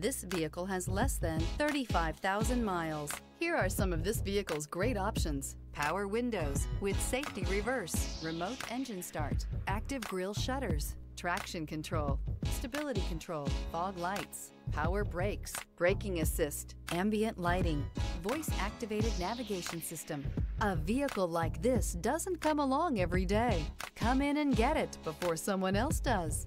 This vehicle has less than 35,000 miles. Here are some of this vehicle's great options. Power windows with safety reverse, remote engine start, active grille shutters, traction control, stability control, fog lights, power brakes, braking assist, ambient lighting, voice activated navigation system. A vehicle like this doesn't come along every day. Come in and get it before someone else does.